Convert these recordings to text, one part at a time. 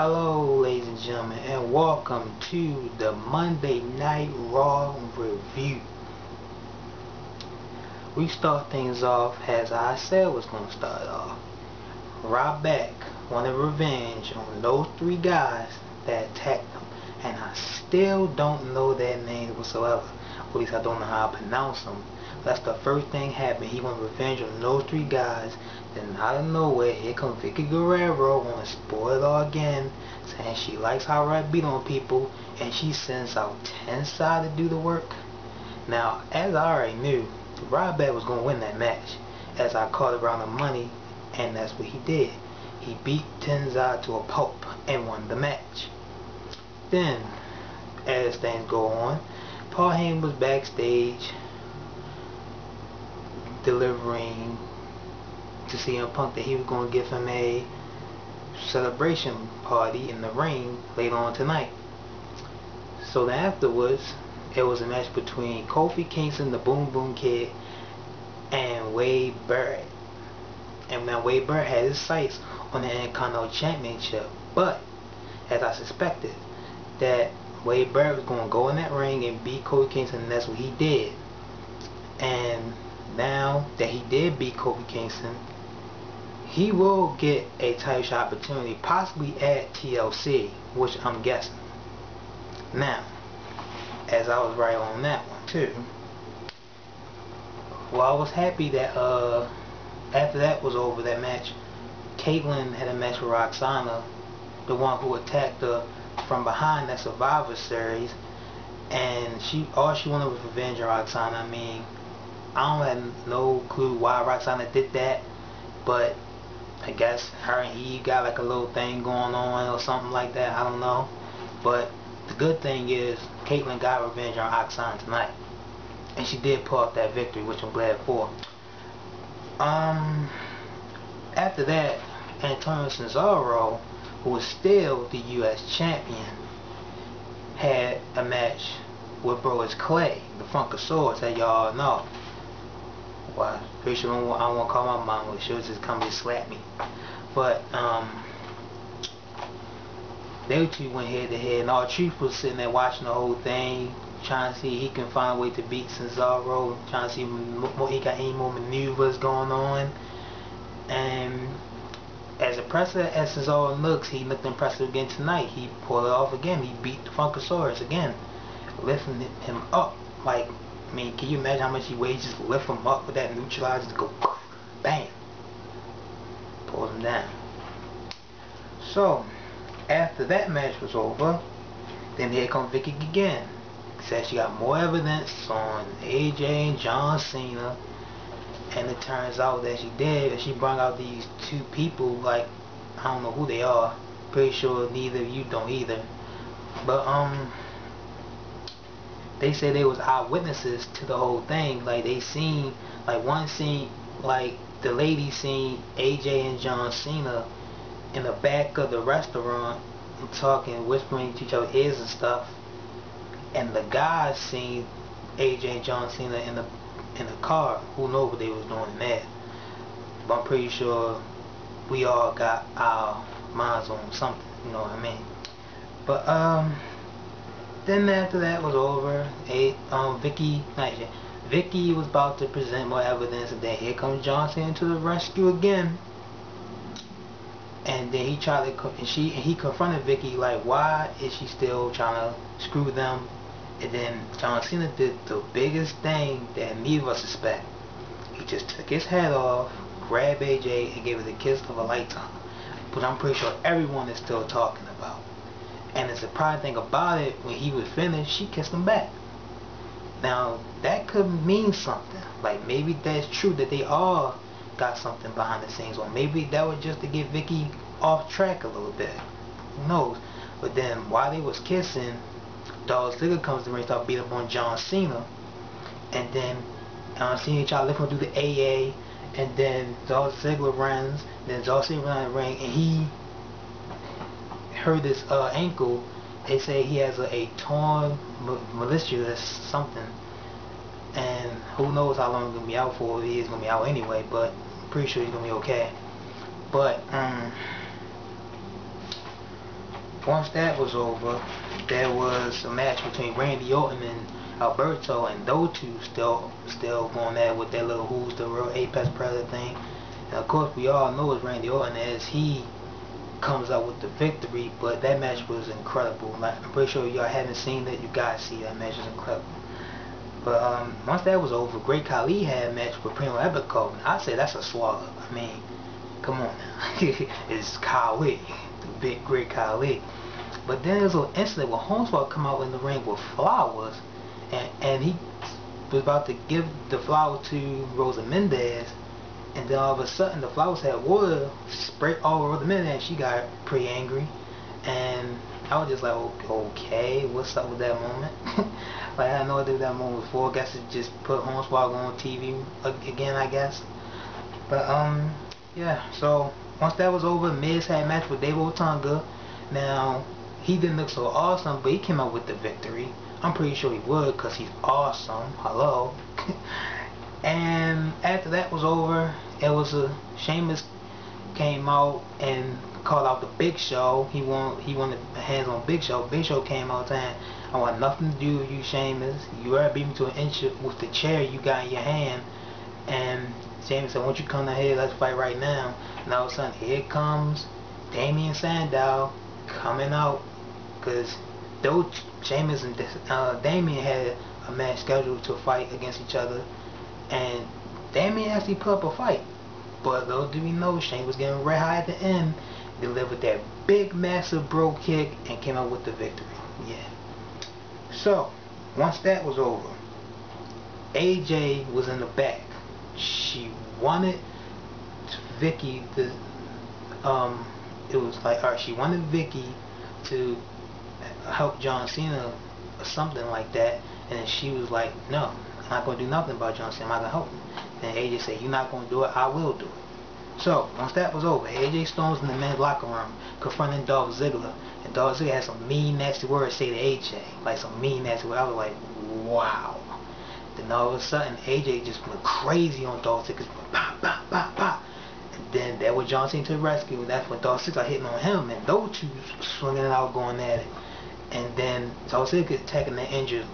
Hello ladies and gentlemen and welcome to the Monday Night Raw review. We start things off as I said was going to start off. Ryback wanted revenge on those three guys that attacked him and I still don't know their names whatsoever. At least I don't know how I pronounce them. That's the first thing happened. He wanted revenge on those three guys. Then out of nowhere, here comes Vickie Guerrero, to spoil it all again, saying she likes how I beat on people, and she sends out Tensai to do the work. Now, as I already knew, Ryback was going to win that match, as I called around the money, and that's what he did. He beat Tensai to a pulp and won the match. Then, as things go on, Paul Heyman was backstage delivering to CM Punk that he was going to give him a celebration party in the ring later on tonight. So then afterwards, it was a match between Kofi Kingston, the Boom Boom Kid, and Wade Barrett. And now Wade Barrett had his sights on the Intercontinental Championship. But, as I suspected, that Wade Barrett was going to go in that ring and beat Kofi Kingston, and that's what he did. And now that he did beat Kofi Kingston, he will get a title shot opportunity, possibly at TLC, which I'm guessing. Now, as I was right on that one too, well, I was happy that uh, after that was over, that match, Kaitlyn had a match with Aksana, the one who attacked her from behind that Survivor Series, and she all she wanted was revenge on Aksana. I mean, I don't have no clue why Aksana did that, but I guess her and he got like a little thing going on or something like that. I don't know. But the good thing is Kaitlyn got revenge on Aksana tonight. And she did pull off that victory, which I'm glad for. Um, after that, Antonio Cesaro, who was still the U.S. champion, had a match with Brodus Clay, the Funkasaurus, that y'all know. Well, pretty sure I want call my mom. She'll just come and slap me. But, um, they two went head to head, and R-Truth was sitting there watching the whole thing, trying to see he can find a way to beat Cesaro, trying to see if he got any more maneuvers going on. And as impressive as Cesaro looks, he looked impressive again tonight. He pulled it off again. He beat the Funkasaurus again, lifting him up like I mean, can you imagine how much he weighs? Just lift him up with that neutralizer, to go bang, pulls him down. So, after that match was over, then here comes Vickie again. Said she got more evidence on AJ and John Cena, and it turns out that she did. She brought out these two people, like I don't know who they are. Pretty sure neither of you don't either. But um they say they was eyewitnesses to the whole thing. Like they seen, like one scene, like the lady seen AJ and John Cena in the back of the restaurant talking, whispering to each other ears and stuff. And the guys seen AJ and John Cena in the in the car. Who knows what they was doing in there? But I'm pretty sure we all got our minds on something. You know what I mean? But um. Then after that was over, a um Vickie, not yet. Vickie was about to present more evidence, and then here comes John Cena to the rescue again. And then he tried to, and she, and he confronted Vicky like, why is she still trying to screw them? And then John Cena did the biggest thing that neither of us expect. He just took his head off, grabbed AJ, and gave it the kiss of a lifetime. But I'm pretty sure everyone is still talking about. And the surprising thing about it, when he was finished, she kissed him back. Now, that could mean something. Like, maybe that's true that they all got something behind the scenes. Or maybe that was just to get Vickie off track a little bit. Who knows? But then, while they was kissing, Dolph Ziggler comes to ring start beat up on John Cena. And then, John Cena try to lift him through the AA. And then Dolph Ziggler runs. Then Dolph Ziggler runs the ring. And he hurt his uh, ankle, they say he has a, a torn malleolus something. And who knows how long he's going to be out for. He is going to be out anyway, but I'm pretty sure he's going to be okay. But, um, once that was over, there was a match between Randy Orton and Alberto, and those two still still going there with their little who's the real Apex Predator thing. And of course, we all know it's Randy Orton as he comes out with the victory, but that match was incredible. I'm pretty sure y'all haven't seen it. You guys see that match is incredible. But um, once that was over, Great Khali had a match with Primo Epico. I say that's a swallow. I mean, come on now. it's Khali, the big Great Khali. But then there's an incident where Hornswoggle come out in the ring with flowers, and, and he was about to give the flower to Rosa Mendes, and then all of a sudden the flowers had water sprayed all over the Mendes, and she got pretty angry. And I was just like, okay, what's up with that moment? like, I had no idea that moment before. I guess it just put Hornswoggle on TV again, I guess. But, um, yeah, so once that was over, Miz had a match with Dave Otunga. Now, he didn't look so awesome, but he came out with the victory. I'm pretty sure he would because he's awesome. Hello. and after that was over, it was a Sheamus came out and called out the Big Show. He want he wanted hands on Big Show. Big Show came out saying, "I want nothing to do with you, Sheamus. You ever beat me to an inch with the chair you got in your hand." And Sheamus said, "Won't you come down here? Let's fight right now." And all of a sudden, here comes Damien Sandow coming out because though Sheamus and uh, Damien had a match scheduled to fight against each other, and Damien actually put up a fight. But little do we know, Shane was getting red high at the end, delivered that big, massive bro kick, and came out with the victory. Yeah. So, once that was over, AJ was in the back. She wanted Vicky to, um, it was like, alright, she wanted Vicky to help John Cena or something like that. And she was like, no, I'm not going to do nothing about Cena. I'm not going to help him. And AJ said, you're not going to do it. I will do it. So, once that was over, AJ Styles in the men's locker room confronting Dolph Ziggler. And Dolph Ziggler had some mean, nasty words to say to AJ. Like some mean, nasty words. I was like, wow. Then all of a sudden, AJ just went crazy on Dolph Ziggler. Pop, pop, pop, pop. And then there was John Cena to the rescue. And that's when Dolph Ziggler hitting on him. And those two swinging it out, going at it and then Dolph Ziggler attacking that injured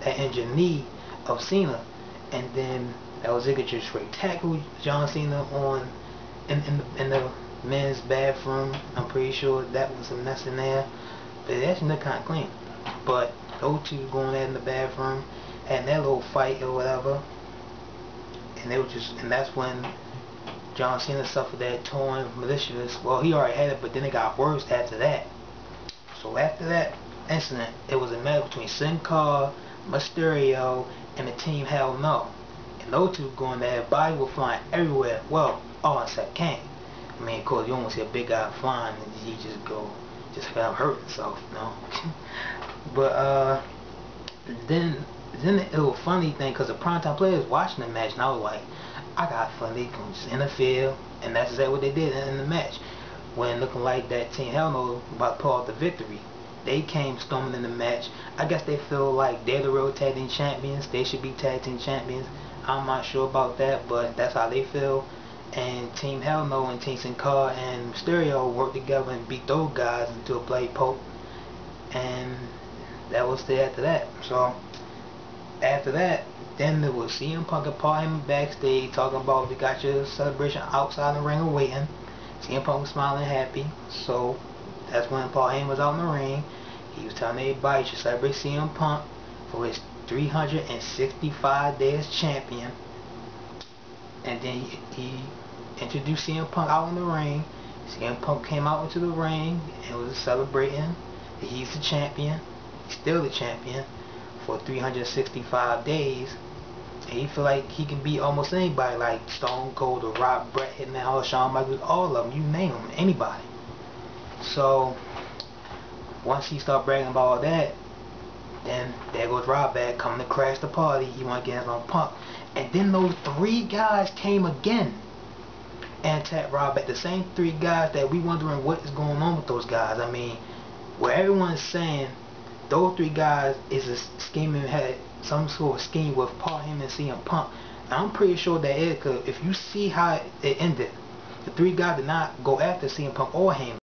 that injured knee of Cena, and then Ziggler just straight tackled John Cena on in in the, in the men's bathroom. I'm pretty sure that was a mess in there, but that's looked kind of clean. But those two going there in the bathroom, had that little fight or whatever, and they were just and that's when John Cena suffered that torn meniscus. Well, he already had it, but then it got worse after that. So after that, incident, it was a match between Sin Cara, Mysterio, and the team Hell No. And those two going there, body were flying everywhere. Well, all except Kane. I mean, of course, you almost see a big guy flying and he just go, just of hurt himself, you know. but, uh, then, then it was funny thing, because the primetime players watching the match, and I was like, I got funny, going just interfere, and that's exactly what they did in, in the match. When looking like that Team Hell No about to pull out the victory they came storming in the match. I guess they feel like they're the real tag team champions. They should be tag team champions. I'm not sure about that, but that's how they feel. And Team Hell No and Team Sin Cara and Mysterio worked together and beat those guys into a blade poke. And that was the after that. So after that, then there was CM Punk and Paul Heyman backstage talking about we got your celebration outside the ring waiting. CM Punk was smiling happy. So that's when Paul Heyman was out in the ring. He was telling everybody to celebrate CM Punk for his 365 days champion. And then he, he introduced CM Punk out in the ring. CM Punk came out into the ring and was celebrating he's the champion. He's still the champion for 365 days. And he feel like he can beat almost anybody like Stone Cold or Rob Bret, Hitman, Shawn Michaels, all of them. You name them, anybody. So once he start bragging about all that, then there goes Ryback coming to crash the party. He want to get his own Punk. And then those three guys came again and attacked Ryback. The same three guys that we wondering what is going on with those guys. I mean, where everyone's saying those three guys is a scheming had some sort of scheme with Paul Heyman and CM Punk. And I'm pretty sure that because if you see how it ended, the three guys did not go after CM Punk or Heyman.